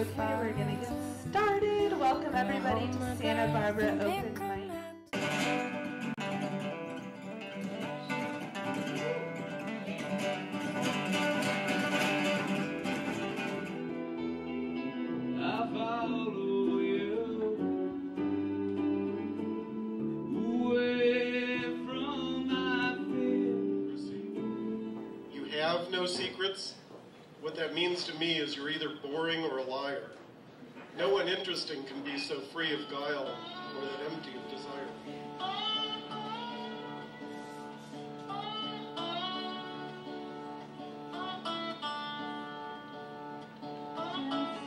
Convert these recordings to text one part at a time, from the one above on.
Okay, we're gonna get started. Welcome everybody to Santa Barbara Open Mic. I follow you away from my fears. You have no secrets? What that means to me is you're either boring or a liar. No one interesting can be so free of guile or that empty of desire. See,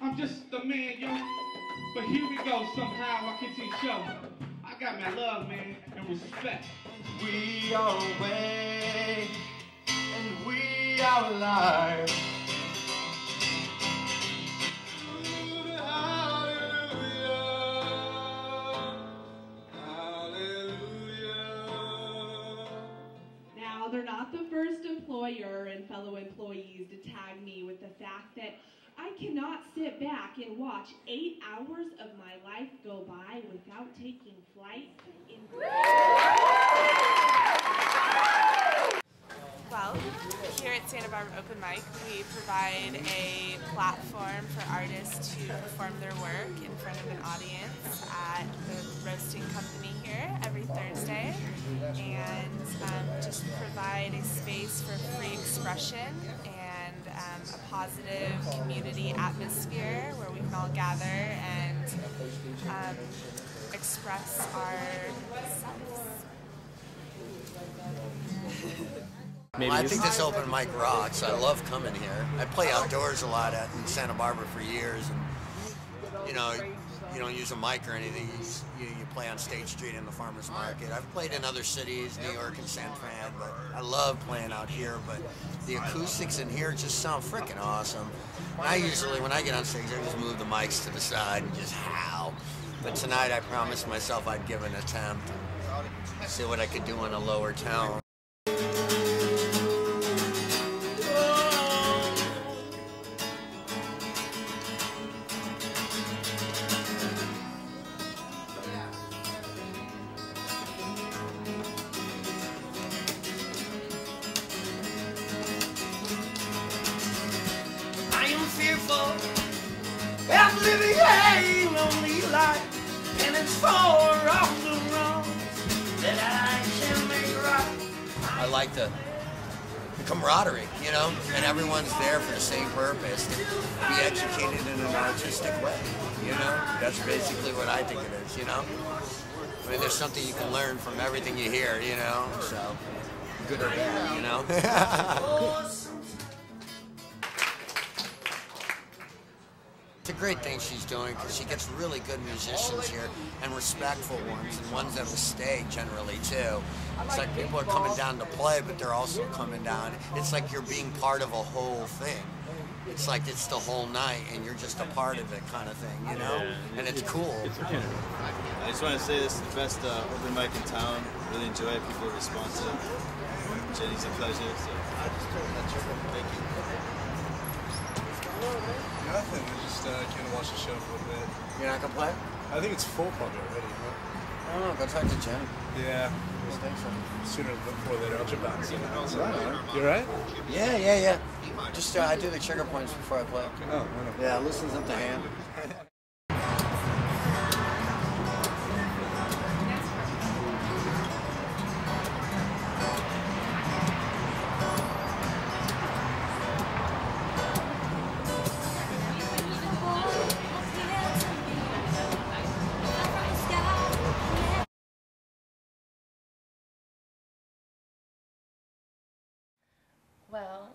I'm just a man, yo. But here we go, somehow I can teach yo. I got my love, man, and respect. We are awake and we are alive. Now, they're not the first employer and fellow employees to tag me with the fact that I cannot sit back and watch eight hours of my life go by without taking flight. In- Well, here at Santa Barbara Open Mic, we provide a platform for artists to perform their work in front of an audience at the roasting company here every Thursday, and um, just provide a space for free expression um, a positive community atmosphere where we can all gather and um, express our selves. I think this open mic rocks. I love coming here. I play outdoors a lot at, in Santa Barbara for years, and you know, you don't use a mic or anything. You, just- you, you play on State Street in the farmers market. I've played in other cities, New York and San Fran, but I love playing out here. But the acoustics in here just sound freaking awesome. I usually, when I get on stage, I just move the mics to the side and just howl. But tonight, I promised myself I'd give an attempt and see what I could do in a lower tone. Fearful of living a lonely life, and it's for all the wrongs that I can make right. I like the, the camaraderie, you know, and everyone's there for the same purpose to be educated in an artistic way, you know. That's basically what I think it is, you know. I mean, there's something you can learn from everything you hear, you know. So, good or bad, you know. It's a great thing she's doing because she gets really good musicians here and respectful ones and ones that will stay generally too. It's like people are coming down to play, but they're also coming down. It's like you're being part of a whole thing. It's like it's the whole night and you're just a part of it kind of thing, you know? And it's cool. I just want to say this is the best uh, open mic in town. Really enjoy it. People are responsive. Jenny's a pleasure. So, I just told that you thank you. Nothing. I just uh, came to watch the show for a bit. You're not gonna play? I think it's full probably already. Huh? I don't know. Go talk to Jen. Yeah. Sooner than before later. I'll jump out. You right? Yeah, yeah, yeah. Just uh, I do the trigger points before I play. Oh, no, no. Yeah, listens up the hand.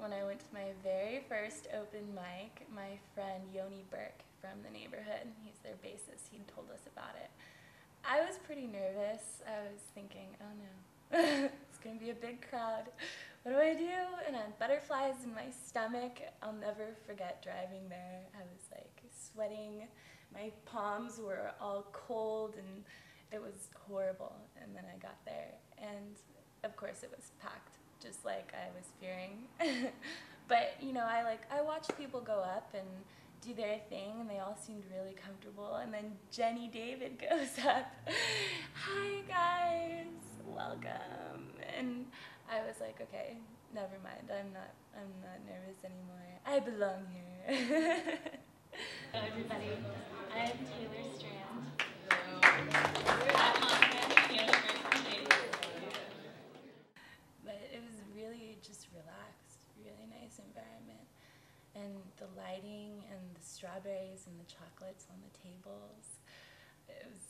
when I went to my very first open mic, my friend Yoni Burke from the neighborhood, he's their bassist, he told us about it. I was pretty nervous. I was thinking, oh no, it's gonna be a big crowd. What do I do? And I had butterflies in my stomach. I'll never forget driving there. I was like sweating. My palms were all cold and it was horrible. And then I got there, and of course it was packed, just like I was fearing. but you know, I like I watched people go up and do their thing, and they all seemed really comfortable. And then Jenny David goes up, "Hi guys, welcome." And I was like, "Okay, never mind. I'm not. I'm not nervous anymore. I belong here." Hello, everybody. I'm Taylor Strand. But it was really just relaxed, really nice environment. And the lighting and the and the chocolates on the tables, it was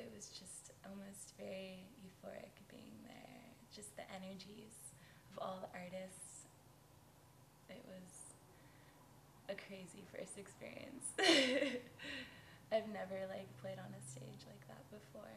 it was just almost very euphoric being there. Just the energies of all the artists. It was a crazy first experience. I've never like played on a stage like that before.